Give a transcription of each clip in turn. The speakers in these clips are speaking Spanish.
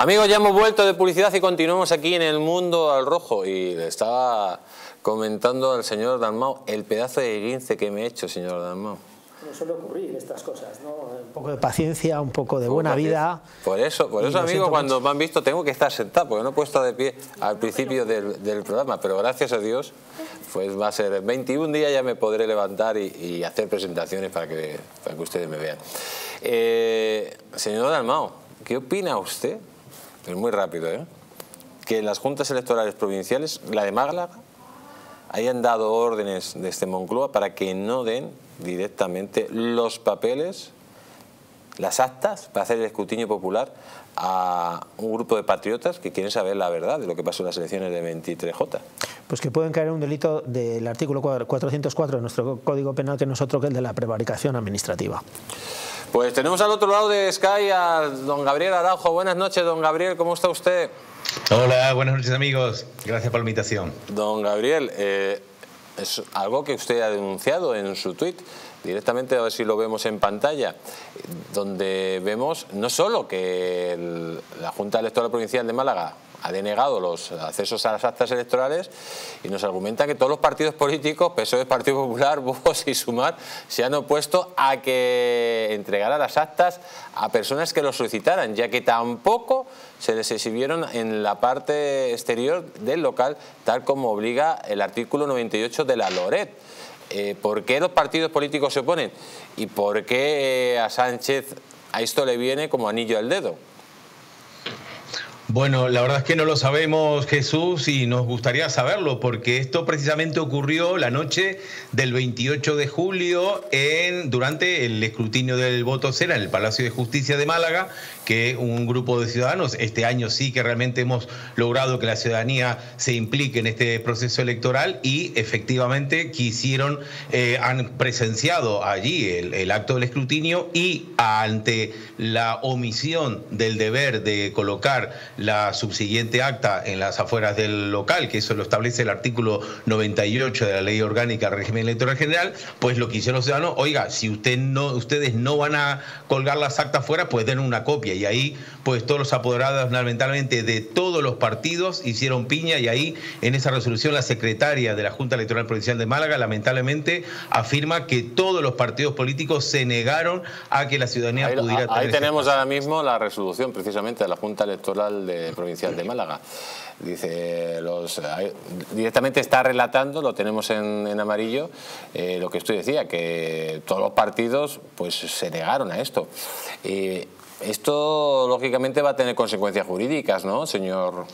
Amigos, ya hemos vuelto de publicidad y continuamos aquí en el mundo al rojo. Y le estaba comentando al señor Dalmau el pedazo de guince que me he hecho, señor Dalmau. No suele ocurrir estas cosas, ¿no? Un poco de paciencia, un poco de buena vida. Por eso, por eso amigos, cuando me han visto tengo que estar sentado, porque no he puesto de pie al principio del, programa, pero gracias a Dios, pues va a ser 21 días ya me podré levantar y, hacer presentaciones para que, para que ustedes me vean. Eh, señor Dalmau, ¿qué opina usted es muy rápido, ¿eh? que las juntas electorales provinciales, la de Málaga, hayan dado órdenes desde este Moncloa para que no den directamente los papeles, las actas para hacer el escrutinio popular a un grupo de patriotas que quieren saber la verdad de lo que pasó en las elecciones de 23J. Pues que pueden caer un delito del artículo 404 de nuestro Código Penal, que no es otro que el de la prevaricación administrativa. Pues tenemos al otro lado de Sky a don Gabriel Araujo. Buenas noches, don Gabriel, ¿cómo está usted? Hola, buenas noches amigos. Gracias por la invitación. Don Gabriel, eh, es algo que usted ha denunciado en su tweet directamente a ver si lo vemos en pantalla, donde vemos no solo que la Junta Electoral Provincial de Málaga ha denegado los accesos a las actas electorales y nos argumenta que todos los partidos políticos, PSOE, Partido Popular, Vox y Sumar, se han opuesto a que entregara las actas a personas que lo solicitaran, ya que tampoco se les exhibieron en la parte exterior del local, tal como obliga el artículo 98 de la LORET. Eh, ¿Por qué los partidos políticos se oponen? ¿Y por qué eh, a Sánchez a esto le viene como anillo al dedo? Bueno, la verdad es que no lo sabemos, Jesús, y nos gustaría saberlo, porque esto precisamente ocurrió la noche del 28 de julio en, durante el escrutinio del voto cera en el Palacio de Justicia de Málaga, que un grupo de ciudadanos, este año sí que realmente hemos logrado que la ciudadanía se implique en este proceso electoral y efectivamente quisieron, eh, han presenciado allí el, acto del escrutinio y ante la omisión del deber de colocar la subsiguiente acta en las afueras del local, que eso lo establece el artículo 98 de la Ley Orgánica del Régimen Electoral General, pues lo que hicieron los ciudadanos, oiga, si usted no, ustedes no van a colgar las actas fuera, pues den una copia. Y ahí, pues todos los apoderados, fundamentalmente de todos los partidos, hicieron piña y ahí, en esa resolución, la secretaria de la Junta Electoral Provincial de Málaga, lamentablemente, afirma que todos los partidos políticos se negaron a que la ciudadanía pudiera tener Ahí tenemos ahora mismo la resolución, precisamente, de la Junta Electoral de provincial de Málaga. Dice, los, directamente está relatando, lo tenemos en, amarillo, eh, lo que usted decía, que todos los partidos pues se negaron a esto. Esto, lógicamente, va a tener consecuencias jurídicas, ¿no, señor?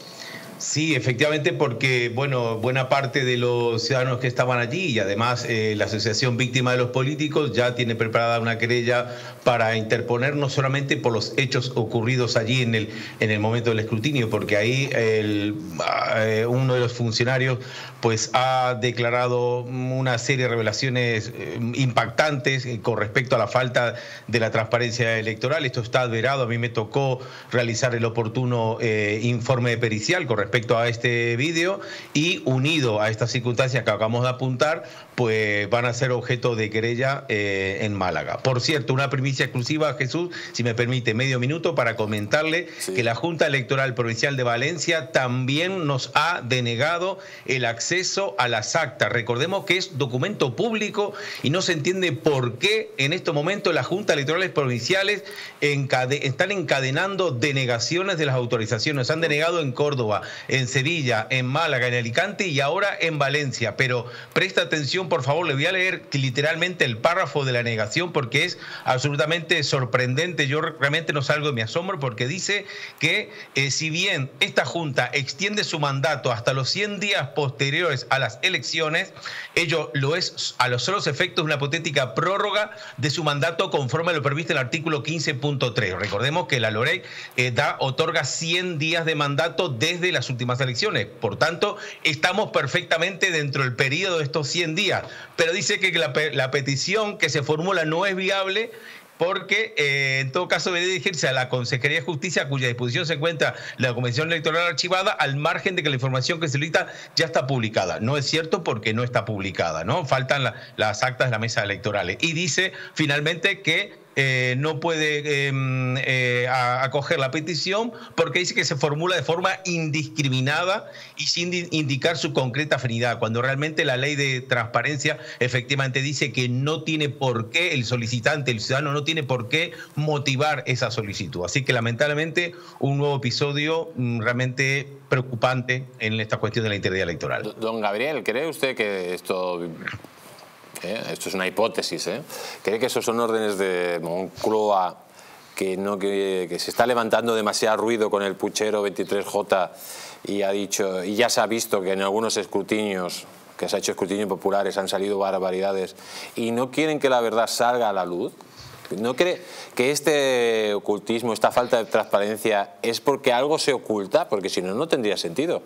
Sí, efectivamente, porque bueno, buena parte de los ciudadanos que estaban allí y además eh, la Asociación Víctima de los Políticos ya tiene preparada una querella para interponer no solamente por los hechos ocurridos allí en el, en el momento del escrutinio, porque ahí el, eh, uno de los funcionarios pues ha declarado una serie de revelaciones eh, impactantes con respecto a la falta de la transparencia electoral. Esto está adverado, a mí me tocó realizar el oportuno informe pericial con respecto a este vídeo y unido a estas circunstancias que acabamos de apuntar, pues van a ser objeto de querella eh, en Málaga. Por cierto, una primicia exclusiva, Jesús, si me permite medio minuto para comentarle que la Junta Electoral Provincial de Valencia también nos ha denegado el acceso a las actas. Recordemos que es documento público y no se entiende por qué en estos momentos las Juntas Electorales Provinciales están encadenando denegaciones de las autorizaciones. Han denegado en Córdoba, en Sevilla, en Málaga, en Alicante y ahora en Valencia. Pero presta atención, por favor, le voy a leer literalmente el párrafo de la negación porque es absolutamente sorprendente. Yo realmente no salgo de mi asombro porque dice que eh, si bien esta Junta extiende su mandato hasta los 100 días posteriores a las elecciones, ello lo es a los solos efectos de una hipotética prórroga de su mandato conforme lo previsto el artículo 15.3. Recordemos que la ley eh, da, otorga 100 días de mandato desde las últimas elecciones. Por tanto, estamos perfectamente dentro del periodo de estos 100 días. Pero dice que la, petición que se formula no es viable porque eh, en todo caso debe dirigirse a la Consejería de Justicia, cuya disposición se encuentra la Comisión Electoral archivada, al margen de que la información que se solicita ya está publicada. No es cierto porque no está publicada, ¿no? Faltan las actas de la mesa electorales. Y dice finalmente que eh, no puede em, eh, acoger la petición porque dice que se formula de forma indiscriminada y sin indicar su concreta afinidad, cuando realmente la ley de transparencia efectivamente dice que no tiene por qué el solicitante, el ciudadano no tiene por qué motivar esa solicitud. Así que lamentablemente un nuevo episodio mm, realmente preocupante en esta cuestión de la integridad electoral. Don Gabriel, ¿cree usted que esto ¿eh? esto es una hipótesis, ¿eh? ¿cree que esos son órdenes de Moncloa que, no, que, se está levantando demasiado ruido con el puchero 23J y ha dicho y ya se ha visto que en algunos escrutinios que se ha hecho escrutinios populares han salido barbaridades y no quieren que la verdad salga a la luz? ¿No cree que este ocultismo, esta falta de transparencia es porque algo se oculta? Porque si no, no tendría sentido.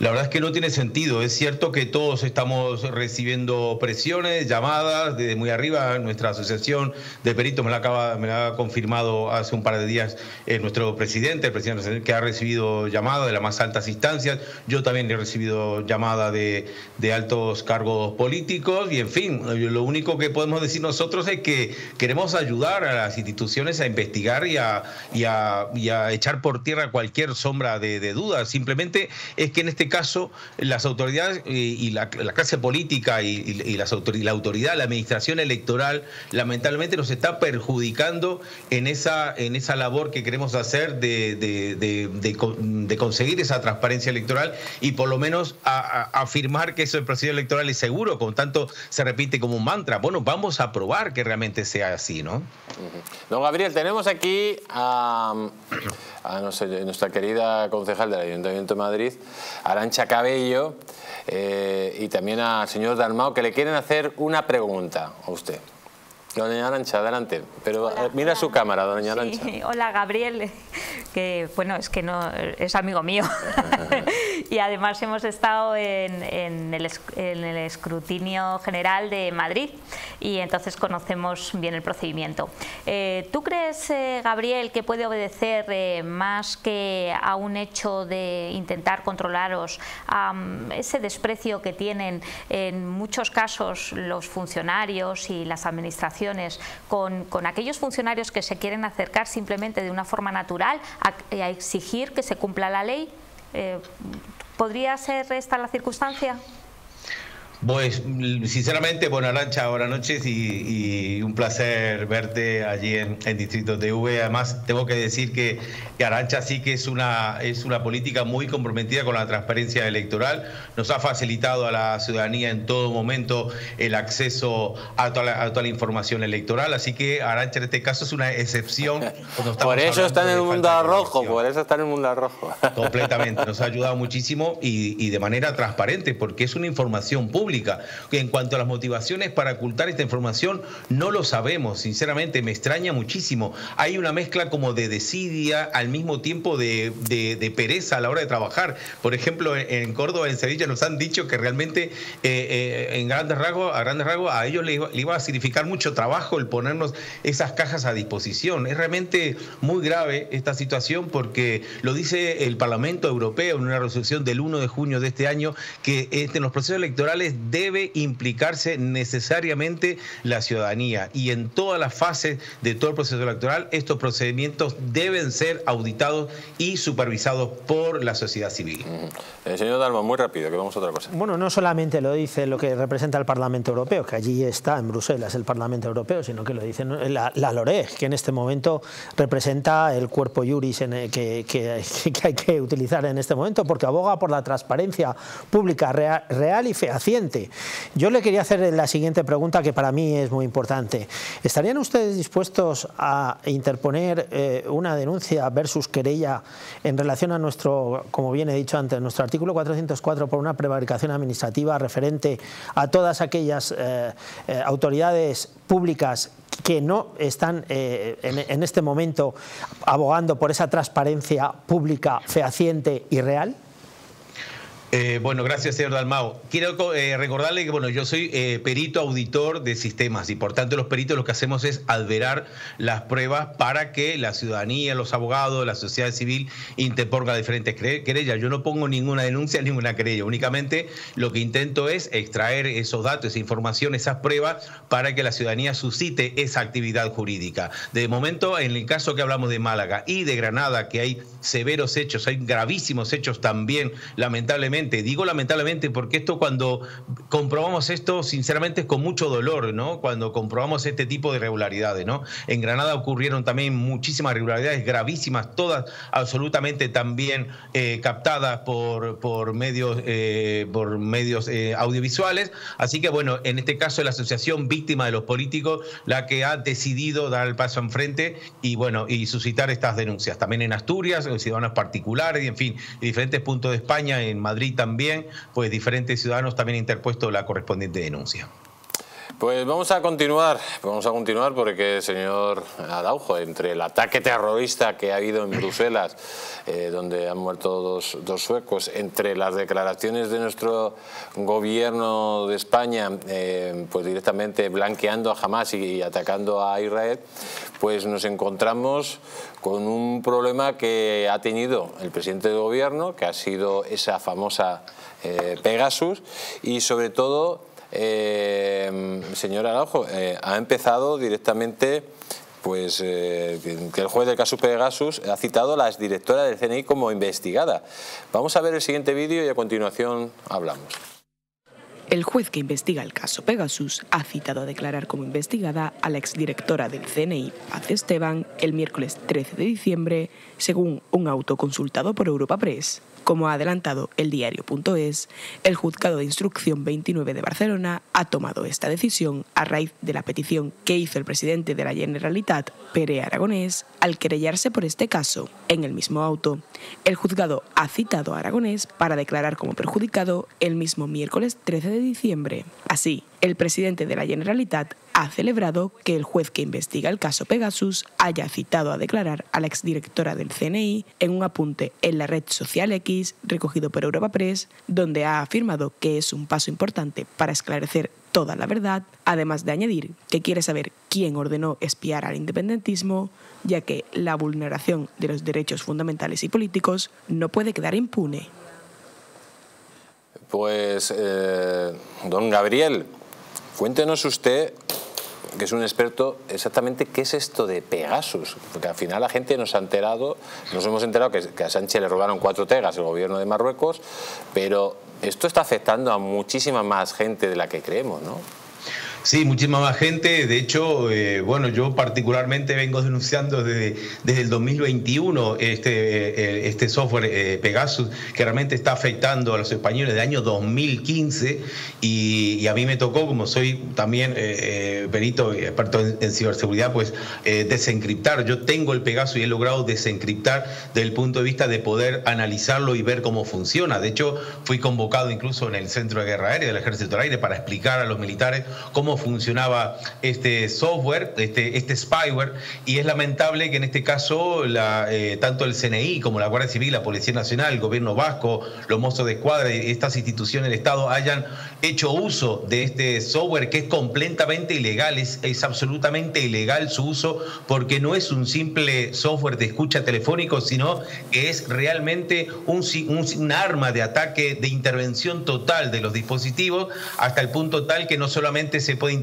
La verdad es que no tiene sentido. Es cierto que todos estamos recibiendo presiones, llamadas desde muy arriba. Nuestra asociación de peritos me la, ha confirmado hace un par de días eh, nuestro presidente, el presidente que ha recibido llamadas de las más altas instancias. Yo también he recibido llamadas de, altos cargos políticos. Y en fin, lo único que podemos decir nosotros es que queremos ayudar a las instituciones a investigar y a, y a, echar por tierra cualquier sombra de, de duda. Simplemente es que en este caso las autoridades y, la, clase política y, las la autoridad, la administración electoral, lamentablemente nos está perjudicando en esa, labor que queremos hacer de, conseguir esa transparencia electoral y por lo menos afirmar que ese proceso electoral es seguro, con tanto se repite como un mantra. Bueno, vamos a probar que realmente sea así, ¿no? Don Gabriel, tenemos aquí a a nuestra querida concejal del Ayuntamiento de Madrid, Arancha Cabello, eh, y también al señor Dalmao, que le quieren hacer una pregunta a usted. Doña Arancha, adelante. Pero eh, mira su cámara, doña Arancha. hola, Gabriel, que bueno, es que no es amigo mío. y además hemos estado en, el, escrutinio general de Madrid y entonces conocemos bien el procedimiento. Eh, ¿Tú crees, eh, Gabriel, que puede obedecer más que a un hecho de intentar controlaros a ese desprecio que tienen en muchos casos los funcionarios y las administraciones con, aquellos funcionarios que se quieren acercar simplemente de una forma natural a, exigir que se cumpla la ley. Eh, ¿Podría ser esta la circunstancia? Pues sinceramente, buenas Arancha, buenas noches y, un placer verte allí en, Distrito TV. Además, tengo que decir que, Arancha sí que es una, es una política muy comprometida con la transparencia electoral. Nos ha facilitado a la ciudadanía en todo momento el acceso a toda la, a toda la información electoral. Así que Arancha en este caso es una excepción. Por eso está en el mundo rojo, por eso está en el mundo rojo. Completamente, nos ha ayudado muchísimo y, y de manera transparente porque es una información pública en cuanto a las motivaciones para ocultar esta información, no lo sabemos, sinceramente, me extraña muchísimo. Hay una mezcla como de desidia al mismo tiempo de, pereza a la hora de trabajar. Por ejemplo, en, Córdoba, en Sevilla, nos han dicho que realmente eh, eh, en grandes rasgos, a grandes rasgos, a ellos les iba, a significar mucho trabajo el ponernos esas cajas a disposición. Es realmente muy grave esta situación porque lo dice el Parlamento Europeo en una resolución del 1 de junio de este año que este, en los procesos electorales debe implicarse necesariamente la ciudadanía y en todas las fases de todo el proceso electoral estos procedimientos deben ser auditados y supervisados por la sociedad civil. El eh, señor Dalma, muy rápido, que vamos a otra cosa. Bueno, no solamente lo dice lo que representa el Parlamento Europeo, que allí está en Bruselas el Parlamento Europeo, sino que lo dice la, la LOREG, que en este momento representa el cuerpo juris en que, que, hay que utilizar en este momento, porque aboga por la transparencia pública real y fehaciente yo le quería hacer la siguiente pregunta que para mí es muy importante. ¿Estarían ustedes dispuestos a interponer eh, una denuncia versus querella en relación a nuestro, como bien he dicho antes, nuestro artículo 404 por una prevaricación administrativa referente a todas aquellas eh, eh, autoridades públicas que no están en este momento abogando por esa transparencia pública fehaciente y real? Eh, bueno, gracias, señor Dalmao. Quiero eh, recordarle que bueno, yo soy eh, perito auditor de sistemas y por tanto los peritos lo que hacemos es adverar las pruebas para que la ciudadanía, los abogados, la sociedad civil interponga diferentes querellas. Yo no pongo ninguna denuncia, ninguna querella. Únicamente lo que intento es extraer esos datos, esa información, esas pruebas para que la ciudadanía suscite esa actividad jurídica. De momento, en el caso que hablamos de Málaga y de Granada, que hay severos hechos, hay gravísimos hechos también, lamentablemente, Digo lamentablemente porque esto cuando comprobamos esto, sinceramente es con mucho dolor, ¿no? Cuando comprobamos este tipo de irregularidades, ¿no? En Granada ocurrieron también muchísimas irregularidades gravísimas, todas absolutamente también eh, captadas por, por medios, eh, por medios eh, audiovisuales. Así que bueno, en este caso la Asociación Víctima de los Políticos la que ha decidido dar el paso enfrente y bueno, y suscitar estas denuncias. También en Asturias, ciudadanos particulares y en fin, diferentes puntos de España, en Madrid también, pues diferentes ciudadanos también han interpuesto la correspondiente denuncia. Pues vamos a continuar, vamos a continuar porque, señor Araujo, entre el ataque terrorista que ha habido en Bruselas, eh, donde han muerto dos, dos, suecos, entre las declaraciones de nuestro gobierno de España, eh, pues directamente blanqueando a Hamas y atacando a Israel, pues nos encontramos con un problema que ha tenido el presidente del gobierno, que ha sido esa famosa eh, Pegasus, y sobre todo eh, señor Araujo, eh, ha empezado directamente pues eh, que el juez del caso Pegasus ha citado a la exdirectora del CNI como investigada. Vamos a ver el siguiente vídeo y a continuación hablamos. El juez que investiga el caso Pegasus ha citado a declarar como investigada a la exdirectora del CNI, Paz Esteban, el miércoles 13 de diciembre, según un auto consultado por Europa Press. Como ha adelantado el diario.es, el Juzgado de Instrucción 29 de Barcelona ha tomado esta decisión a raíz de la petición que hizo el presidente de la Generalitat, Pere Aragonés, al querellarse por este caso. En el mismo auto, el juzgado ha citado a Aragonés para declarar como perjudicado el mismo miércoles 13 de diciembre. Así, el presidente de la Generalitat ha celebrado que el juez que investiga el caso Pegasus haya citado a declarar a la exdirectora del CNI en un apunte en la red social X recogido por Europa Press, donde ha afirmado que es un paso importante para esclarecer toda la verdad, además de añadir que quiere saber quién ordenó espiar al independentismo, ya que la vulneración de los derechos fundamentales y políticos no puede quedar impune. Pues, eh, don Gabriel, cuéntenos usted que es un experto, exactamente qué es esto de Pegasus, porque al final la gente nos ha enterado, nos hemos enterado que, a Sánchez le robaron cuatro tegas el gobierno de Marruecos, pero esto está afectando a muchísima más gente de la que creemos, ¿no? Sí, muchísima más gente. De hecho, eh, bueno, yo particularmente vengo denunciando desde, desde el 2021 este, eh, este software eh, Pegasus, que realmente está afectando a los españoles del año 2015. Y, a mí me tocó, como soy también perito experto en, ciberseguridad, pues desencriptar. Yo tengo el Pegasus y he logrado desencriptar desde el punto de vista de poder analizarlo y ver cómo funciona. De hecho, fui convocado incluso en el Centro de Guerra Aérea del Ejército del Aire para explicar a los militares cómo funcionaba este software, este, este spyware, y es lamentable que en este caso eh, tanto el CNI como la Guardia Civil, la Policía Nacional, el Gobierno Vasco, los mozos de escuadra y estas instituciones del Estado hayan hecho uso de este software que es completamente ilegal, es, es absolutamente ilegal su uso porque no es un simple software de escucha telefónico, sino que es realmente un, un, arma de ataque, de intervención total de los dispositivos, hasta el punto tal que no solamente se puede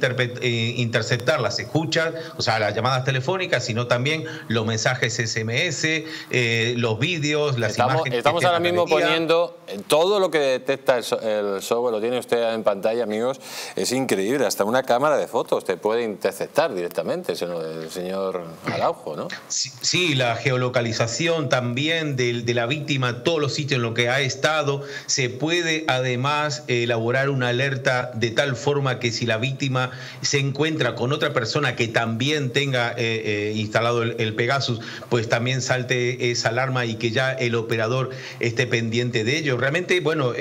eh, interceptar las escuchas, o sea, las llamadas telefónicas, sino también los mensajes SMS, eh, los vídeos, las imágenes. Estamos ahora mismo poniendo eh, todo lo que detecta el, software, lo tiene usted en pantalla, amigos, es increíble. Hasta una cámara de fotos te puede interceptar directamente, el señor Araujo, ¿no? Sí, la geolocalización también de, de la víctima, todos los sitios en los que ha estado, se puede además elaborar una alerta de tal forma que si la víctima se encuentra con otra persona que también tenga eh, eh, instalado el, Pegasus, pues también salte esa alarma y que ya el operador esté pendiente de ello. Realmente, bueno,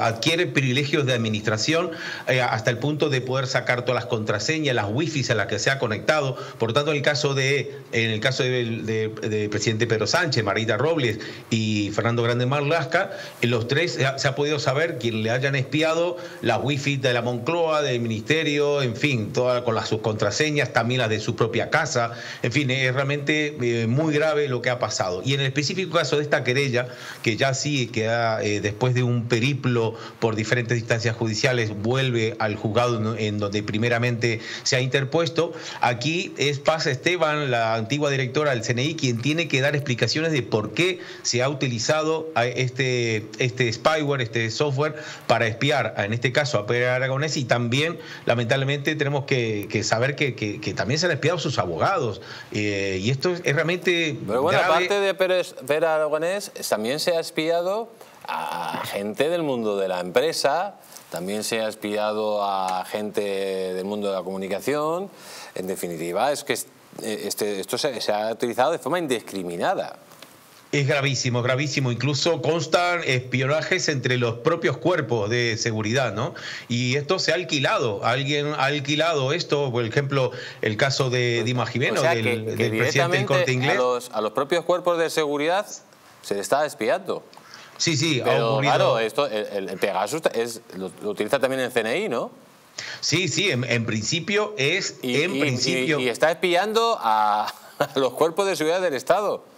adquiere privilegios de administración hasta el punto de poder sacar todas las contraseñas, las wifi a las que se ha conectado. Por tanto, en el caso de, en el caso del de, presidente Pedro Sánchez, Marita Robles y Fernando Grande Marlasca, los tres se ha, podido saber quién le hayan espiado las wifi de la Moncloa, del Ministerio, en fin, todas con las sus contraseñas, también las de su propia casa. En fin, es realmente eh, muy grave lo que ha pasado. Y en el específico caso de esta querella, que ya sí queda eh, después de un periplo por diferentes instancias judiciales, vuelve al juzgado en donde primeramente se ha interpuesto, aquí es Paz Esteban, la antigua directora del CNI, quien tiene que dar explicaciones de por qué se ha utilizado este, este spyware, este software, para espiar, en este caso, a Pérez Aragonés y también, lamentablemente, tenemos que, saber que, también se han espiado sus abogados. Eh, y esto es realmente. Pero bueno, aparte de Pérez, Aragonés, también se ha espiado a gente del mundo de la empresa, también se ha espiado a gente del mundo de la comunicación. En definitiva, es que eh, este, esto se, ha utilizado de forma indiscriminada. Es gravísimo, gravísimo. Incluso constan espionajes entre los propios cuerpos de seguridad, ¿no? Y esto se ha alquilado. Alguien ha alquilado esto, por ejemplo, el caso de Dima Jimeno, del, presidente del Corte Inglés. A los, propios cuerpos de seguridad se le está espiando. Sí, sí, Pero, Claro, esto, el, Pegasus es, lo, utiliza también el CNI, ¿no? Sí, sí, en, principio es. en principio... y, está espiando a los cuerpos de seguridad del Estado.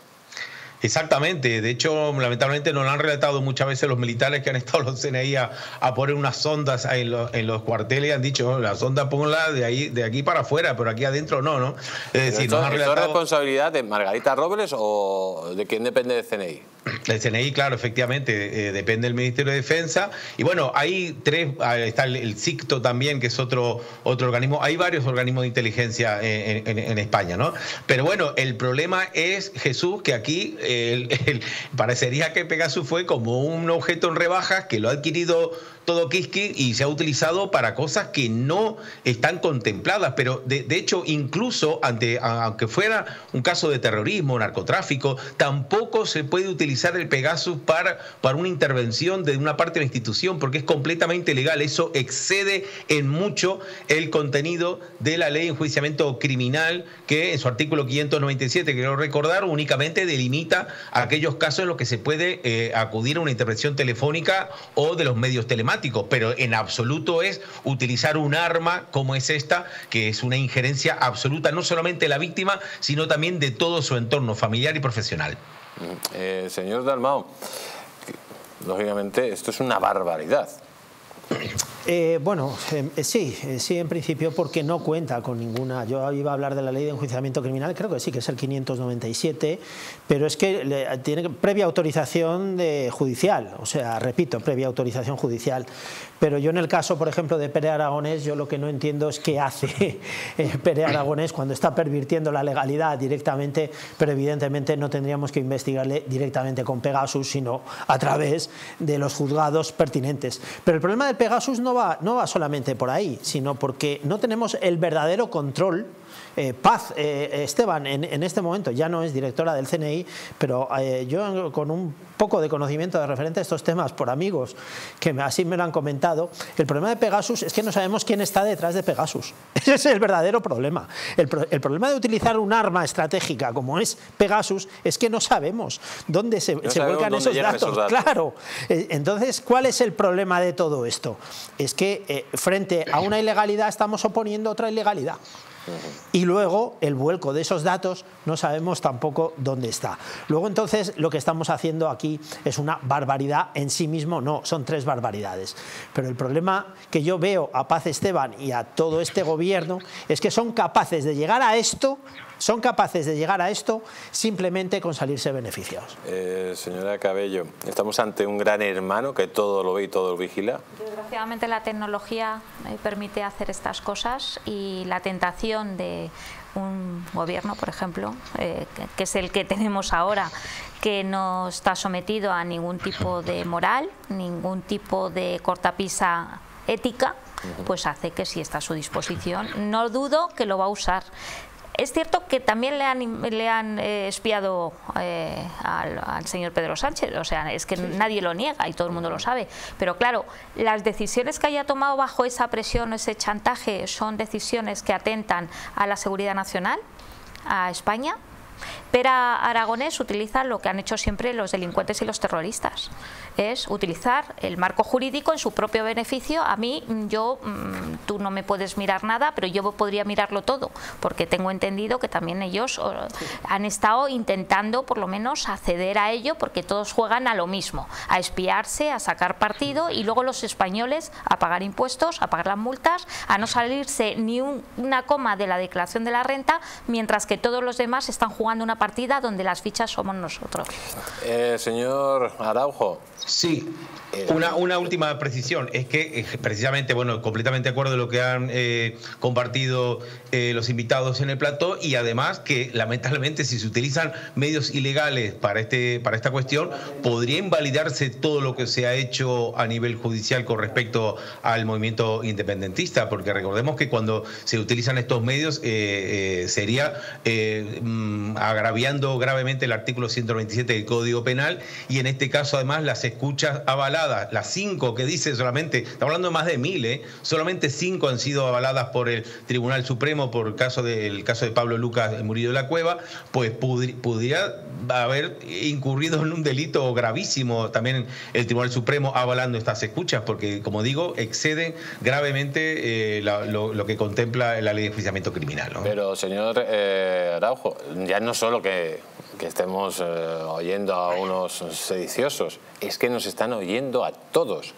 Exactamente. De hecho, lamentablemente nos lo han relatado muchas veces los militares que han estado los CNI a, poner unas sondas en, los cuarteles y han dicho, la sonda ponla de ahí, de aquí para afuera, pero aquí adentro no, ¿no? Es decir, nos han relatado... ¿Es responsabilidad de Margarita Robles o de quién depende del CNI? El CNI, claro, efectivamente, eh, depende del Ministerio de Defensa. Y bueno, hay tres, está el, CICTO también, que es otro, otro organismo. Hay varios organismos de inteligencia en, España, ¿no? Pero bueno, el problema es, Jesús, que aquí parecería que Pegasus fue como un objeto en rebajas que lo ha adquirido todo Kiski y se ha utilizado para cosas que no están contempladas. Pero de, hecho, incluso ante, aunque fuera un caso de terrorismo, narcotráfico, tampoco se puede utilizar el Pegasus para, para una intervención de una parte de la institución, porque es completamente legal. Eso excede en mucho el contenido de la ley de enjuiciamiento criminal, que en su artículo 597, quiero recordar, únicamente delimita aquellos casos en los que se puede eh, acudir a una intervención telefónica o de los medios telemáticos pero en absoluto es utilizar un arma como es esta, que es una injerencia absoluta no solamente de la víctima, sino también de todo su entorno familiar y profesional. Eh, señor Dalmao, lógicamente esto es una barbaridad. Eh, bueno, em, eh, sí, eh, sí, en principio, porque no cuenta con ninguna. Yo iba a hablar de la ley de enjuiciamiento criminal, creo que sí, que es el 597, pero es que tiene previa autorización de judicial, o sea, repito, previa autorización judicial. Pero yo en el caso, por ejemplo, de Pere Aragonés, yo lo que no entiendo es qué hace Pere Aragonés cuando está pervirtiendo la legalidad directamente, pero evidentemente no tendríamos que investigarle directamente con Pegasus, sino a través de los juzgados pertinentes. Pero el problema de Pegasus no va, no va solamente por ahí, sino porque no tenemos el verdadero control eh, Paz eh, Esteban en, este momento ya no es directora del CNI, pero eh, yo con un poco de conocimiento de referente a estos temas por amigos que así me lo han comentado, el problema de Pegasus es que no sabemos quién está detrás de Pegasus. Ese es el verdadero problema. El, problema de utilizar un arma estratégica como es Pegasus es que no sabemos dónde se, vuelcan esos datos. Claro. Entonces, ¿cuál es el problema de todo esto? Es que frente a una ilegalidad estamos oponiendo otra ilegalidad. Y luego el vuelco de esos datos no sabemos tampoco dónde está. Luego entonces lo que estamos haciendo aquí es una barbaridad en sí mismo, no, son tres barbaridades. Pero el problema que yo veo a Paz Esteban y a todo este gobierno es que son capaces de llegar a esto son capaces de llegar a esto simplemente con salirse beneficiados. Eh, señora Cabello, estamos ante un gran hermano que todo lo ve y todo lo vigila. Desgraciadamente la tecnología eh, permite hacer estas cosas y la tentación de un gobierno, por ejemplo, eh, que es el que tenemos ahora, que no está sometido a ningún tipo de moral, ningún tipo de cortapisa ética, pues hace que si está a su disposición, no dudo que lo va a usar. Es cierto que también le han, le han eh, espiado eh, al, señor Pedro Sánchez, o sea, es que nadie lo niega y todo el mundo lo sabe. Pero claro, las decisiones que haya tomado bajo esa presión, ese chantaje, son decisiones que atentan a la seguridad nacional, a España. Pera Aragonés utiliza lo que han hecho siempre los delincuentes y los terroristas es utilizar el marco jurídico en su propio beneficio. A mí, mm, yo, mm, tú no me puedes mirar nada, pero yo podría mirarlo todo, porque tengo entendido que también ellos han estado intentando por lo menos acceder a ello, porque todos juegan a lo mismo, a espiarse, a sacar partido y luego los españoles a pagar impuestos, a pagar las multas, a no salirse ni una coma de la declaración de la renta, mientras que todos los demás están jugando una partida donde las fichas somos nosotros. Eh, señor Araujo, Sí, una, una, última precisión, es que eh, precisamente, bueno, completamente de acuerdo de lo que han eh, compartido eh, los invitados en el plató y además que lamentablemente si se utilizan medios ilegales para, este, para esta cuestión, podría invalidarse todo lo que se ha hecho a nivel judicial con respecto al movimiento independentista, porque recordemos que cuando se utilizan estos medios sería mm, gravemente el artículo 127 del Código Penal y en este caso además las escuchas avaladas, las cinco que dice solamente, estamos hablando de más de mil, ¿eh? solamente cinco han sido avaladas por el Tribunal Supremo por el caso, de, caso de Pablo Lucas Murillo de la Cueva, pues pudiera haber incurrido en un delito gravísimo también el Tribunal Supremo avalando estas escuchas, porque como digo, exceden gravemente eh, lo, que contempla la ley de enjuiciamiento criminal. Pero señor eh, Araujo, ya no solo que que estemos eh, oyendo a unos sediciosos, es que nos están oyendo a todos.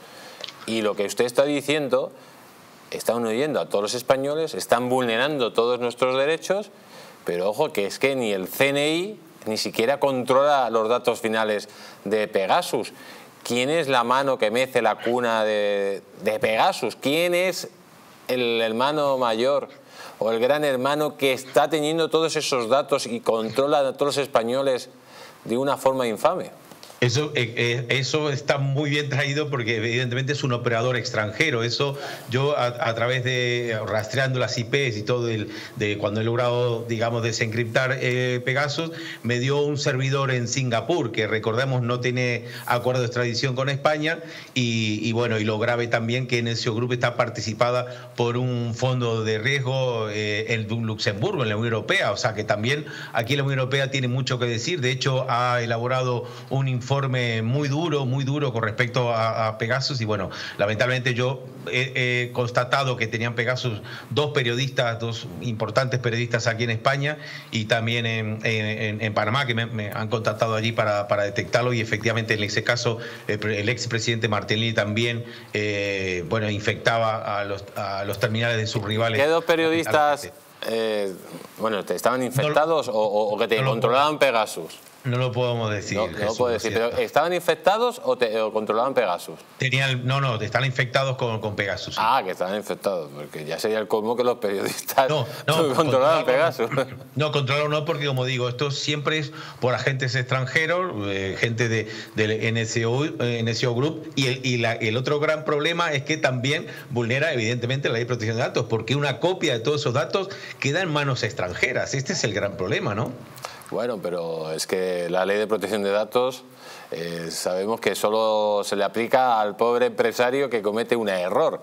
Y lo que usted está diciendo, están oyendo a todos los españoles, están vulnerando todos nuestros derechos, pero ojo que es que ni el CNI ni siquiera controla los datos finales de Pegasus. ¿Quién es la mano que mece la cuna de, de Pegasus? ¿Quién es el hermano mayor o el gran hermano que está teniendo todos esos datos y controla a todos los españoles de una forma infame. Eso, eh, eh, eso está muy bien traído porque evidentemente es un operador extranjero. Eso yo a, través de rastreando las IPs y todo el, de cuando he logrado, digamos, desencriptar eh, Pegasus, me dio un servidor en Singapur que recordemos no tiene acuerdo de extradición con España y, bueno, y lo grave también que NSO Group está participada por un fondo de riesgo en Luxemburgo, en la Unión Europea. O sea que también aquí la Unión Europea tiene mucho que decir. De hecho, ha elaborado un informe informe muy duro, muy duro con respecto a, Pegasus y bueno, lamentablemente yo he, constatado que tenían Pegasus dos periodistas, dos importantes periodistas aquí en España y también en, en, Panamá que me, han contactado allí para, para, detectarlo y efectivamente en ese caso el, expresidente Martinelli también eh, bueno, infectaba a los, a los terminales de sus rivales. ¿Qué dos periodistas... Eh, bueno, ¿te estaban infectados o, que te controlaban Pegasus? No lo podemos decir. No, no puedo decir, pero ¿estaban infectados o, te, controlaban Pegasus? Tenían, no, no, están infectados con, con Pegasus. Ah, que estaban infectados, porque ya sería el colmo que los periodistas no, no, controlaban Pegasus. No, controlaron no, porque como digo, esto siempre es por agentes extranjeros, eh, gente de, del NSO, NSO Group, y, el, y la, el otro gran problema es que también vulnera evidentemente la ley de protección de datos, porque una copia de todos esos datos queda en manos extranjeras. Este es el gran problema, ¿no? Bueno, pero es que la ley de protección de datos eh, sabemos que solo se le aplica al pobre empresario que comete un error,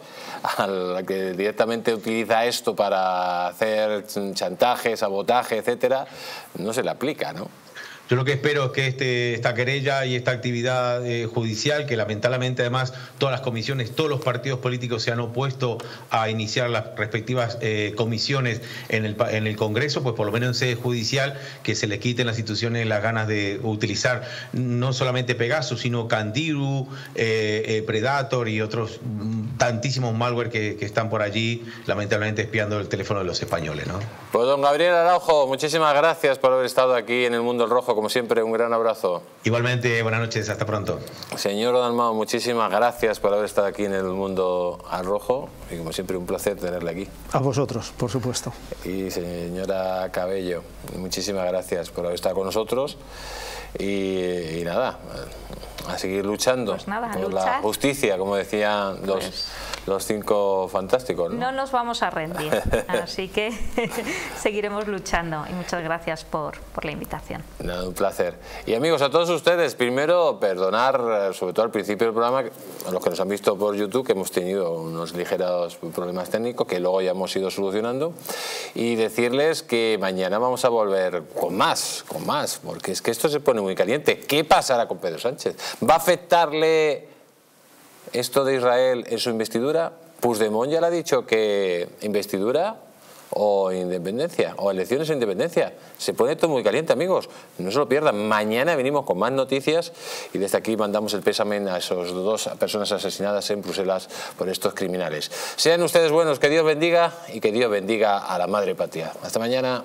al que directamente utiliza esto para hacer chantaje, sabotaje, etcétera, no se le aplica, ¿no? Yo lo que espero es que este, esta querella y esta actividad eh, judicial, que lamentablemente además todas las comisiones, todos los partidos políticos se han opuesto a iniciar las respectivas eh, comisiones en el, en el Congreso, pues por lo menos en sede judicial, que se le quiten las instituciones las ganas de utilizar no solamente Pegasus, sino Candiru, eh, Predator y otros mm, tantísimos malware que, que, están por allí, lamentablemente espiando el teléfono de los españoles. ¿no? Pues don Gabriel Araujo, muchísimas gracias por haber estado aquí en el Mundo Rojo como siempre, un gran abrazo. Igualmente, buenas noches, hasta pronto. Señor Dalmao, muchísimas gracias por haber estado aquí en el Mundo al Rojo y como siempre un placer tenerle aquí. A vosotros, por supuesto. Y señora Cabello, muchísimas gracias por haber estado con nosotros y, nada, a seguir luchando pues nada, por la justicia, como decían los, pues los cinco fantásticos. ¿no? nos vamos a rendir, así que seguiremos luchando y muchas gracias por, por la invitación. un placer. Y amigos, a todos ustedes, primero perdonar, eh, sobre todo al principio del programa, a los que nos han visto por YouTube, que hemos tenido unos ligeros problemas técnicos que luego ya hemos ido solucionando, y decirles que mañana vamos a volver con más, con más, porque es que esto se pone muy caliente. ¿Qué pasará con Pedro Sánchez? ¿Va a afectarle esto de Israel en su investidura, Puigdemont ya le ha dicho que investidura o independencia, o elecciones e independencia. Se pone todo muy caliente, amigos. No se lo pierdan. Mañana venimos con más noticias y desde aquí mandamos el pésame a esas dos personas asesinadas en Bruselas por estos criminales. Sean ustedes buenos, que Dios bendiga y que Dios bendiga a la madre patria. Hasta mañana.